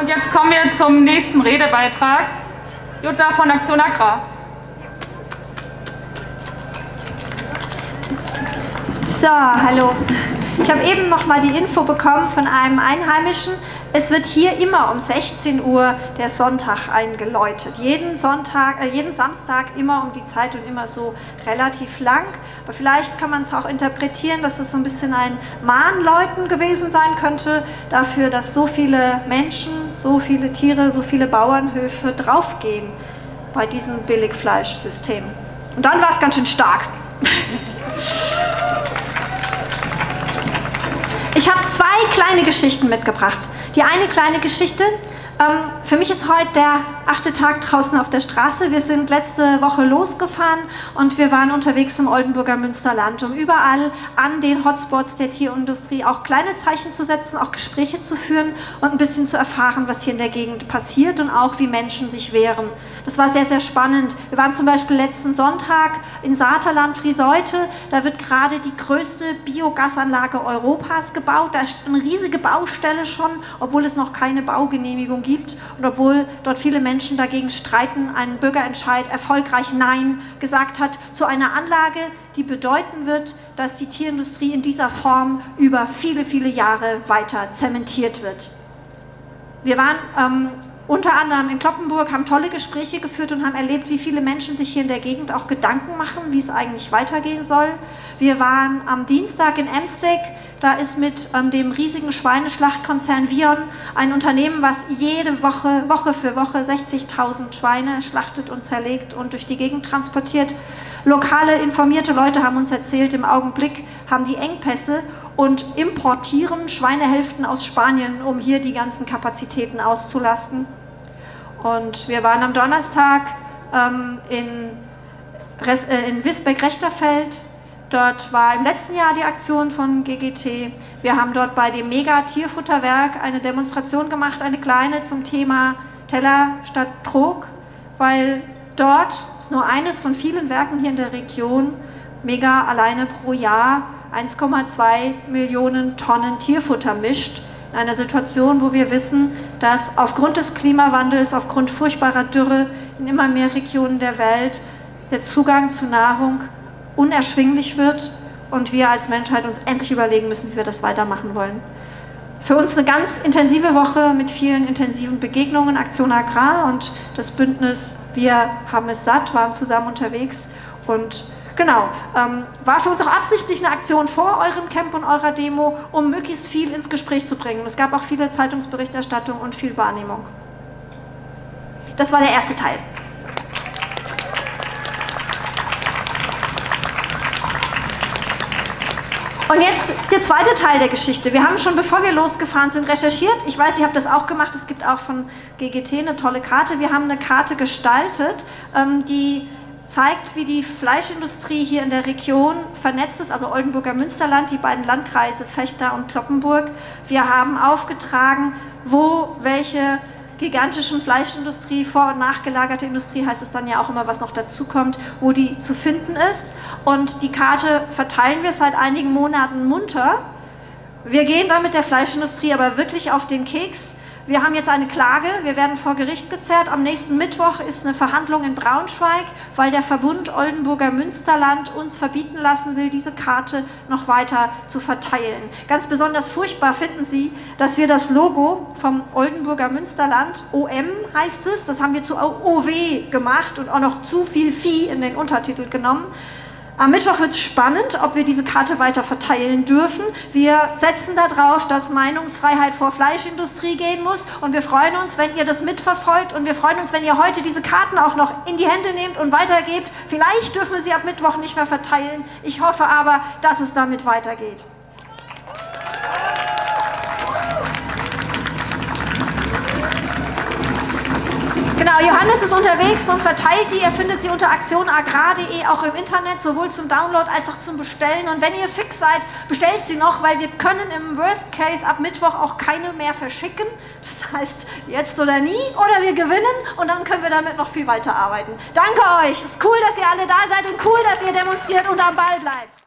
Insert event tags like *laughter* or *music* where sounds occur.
Und jetzt kommen wir zum nächsten Redebeitrag. Jutta von Aktion Agrar. So, hallo. Ich habe eben noch mal die Info bekommen von einem Einheimischen. Es wird hier immer um 16 Uhr der Sonntag eingeläutet. Jeden Sonntag, äh, jeden Samstag immer um die Zeit und immer so relativ lang. Aber vielleicht kann man es auch interpretieren, dass es so ein bisschen ein Mahnläuten gewesen sein könnte dafür, dass so viele Menschen, so viele Tiere, so viele Bauernhöfe draufgehen bei diesem Billigfleischsystem. Und dann war es ganz schön stark. *laughs* Ich habe zwei kleine Geschichten mitgebracht. Die eine kleine Geschichte, ähm, für mich ist heute der achte Tag draußen auf der Straße. Wir sind letzte Woche losgefahren und wir waren unterwegs im Oldenburger Münsterland, um überall an den Hotspots der Tierindustrie auch kleine Zeichen zu setzen, auch Gespräche zu führen und ein bisschen zu erfahren, was hier in der Gegend passiert und auch wie Menschen sich wehren. Das war sehr, sehr spannend. Wir waren zum Beispiel letzten Sonntag in Saterland, Frieseute. Da wird gerade die größte Biogasanlage Europas gebaut. Da ist eine riesige Baustelle schon, obwohl es noch keine Baugenehmigung gibt und obwohl dort viele Menschen Menschen dagegen streiten, ein Bürgerentscheid erfolgreich Nein gesagt hat zu einer Anlage, die bedeuten wird, dass die Tierindustrie in dieser Form über viele, viele Jahre weiter zementiert wird. Wir waren ähm, unter anderem in Kloppenburg, haben tolle Gespräche geführt und haben erlebt, wie viele Menschen sich hier in der Gegend auch Gedanken machen, wie es eigentlich weitergehen soll. Wir waren am Dienstag in Emsteg, da ist mit ähm, dem riesigen Schweineschlachtkonzern Vion ein Unternehmen, was jede Woche, Woche für Woche 60.000 Schweine schlachtet und zerlegt und durch die Gegend transportiert. Lokale informierte Leute haben uns erzählt, im Augenblick haben die Engpässe und importieren Schweinehälften aus Spanien, um hier die ganzen Kapazitäten auszulasten. Und wir waren am Donnerstag ähm, in, äh, in Wisbeck-Rechterfeld Dort war im letzten Jahr die Aktion von GGT. Wir haben dort bei dem Mega-Tierfutterwerk eine Demonstration gemacht, eine kleine zum Thema Teller statt Trog, weil dort ist nur eines von vielen Werken hier in der Region, Mega alleine pro Jahr 1,2 Millionen Tonnen Tierfutter mischt. In einer Situation, wo wir wissen, dass aufgrund des Klimawandels, aufgrund furchtbarer Dürre in immer mehr Regionen der Welt der Zugang zu Nahrung unerschwinglich wird und wir als Menschheit uns endlich überlegen müssen, wie wir das weitermachen wollen. Für uns eine ganz intensive Woche mit vielen intensiven Begegnungen, Aktion Agrar und das Bündnis Wir haben es satt, waren zusammen unterwegs und genau, ähm, war für uns auch absichtlich eine Aktion vor eurem Camp und eurer Demo, um möglichst viel ins Gespräch zu bringen. Es gab auch viele Zeitungsberichterstattung und viel Wahrnehmung. Das war der erste Teil. Und jetzt der zweite Teil der Geschichte. Wir haben schon, bevor wir losgefahren sind, recherchiert. Ich weiß, ihr habt das auch gemacht. Es gibt auch von GGT eine tolle Karte. Wir haben eine Karte gestaltet, ähm, die zeigt, wie die Fleischindustrie hier in der Region vernetzt ist, also Oldenburger Münsterland, die beiden Landkreise Fechter und Kloppenburg. Wir haben aufgetragen, wo welche gigantischen Fleischindustrie, vor- und nachgelagerte Industrie heißt es dann ja auch immer, was noch dazu kommt, wo die zu finden ist. Und die Karte verteilen wir seit einigen Monaten munter. Wir gehen da mit der Fleischindustrie aber wirklich auf den Keks. Wir haben jetzt eine Klage, wir werden vor Gericht gezerrt. Am nächsten Mittwoch ist eine Verhandlung in Braunschweig, weil der Verbund Oldenburger Münsterland uns verbieten lassen will, diese Karte noch weiter zu verteilen. Ganz besonders furchtbar finden sie, dass wir das Logo vom Oldenburger Münsterland, OM heißt es, das haben wir zu OW gemacht und auch noch zu viel Vieh in den Untertitel genommen. Am Mittwoch wird es spannend, ob wir diese Karte weiter verteilen dürfen. Wir setzen darauf, dass Meinungsfreiheit vor Fleischindustrie gehen muss und wir freuen uns, wenn ihr das mitverfolgt und wir freuen uns, wenn ihr heute diese Karten auch noch in die Hände nehmt und weitergebt. Vielleicht dürfen wir sie ab Mittwoch nicht mehr verteilen. Ich hoffe aber, dass es damit weitergeht. Johannes ist unterwegs und verteilt die. Ihr findet sie unter aktionagrar.de auch im Internet, sowohl zum Download als auch zum Bestellen. Und wenn ihr fix seid, bestellt sie noch, weil wir können im Worst Case ab Mittwoch auch keine mehr verschicken. Das heißt, jetzt oder nie oder wir gewinnen und dann können wir damit noch viel weiter arbeiten. Danke euch. Es ist cool, dass ihr alle da seid und cool, dass ihr demonstriert und am Ball bleibt.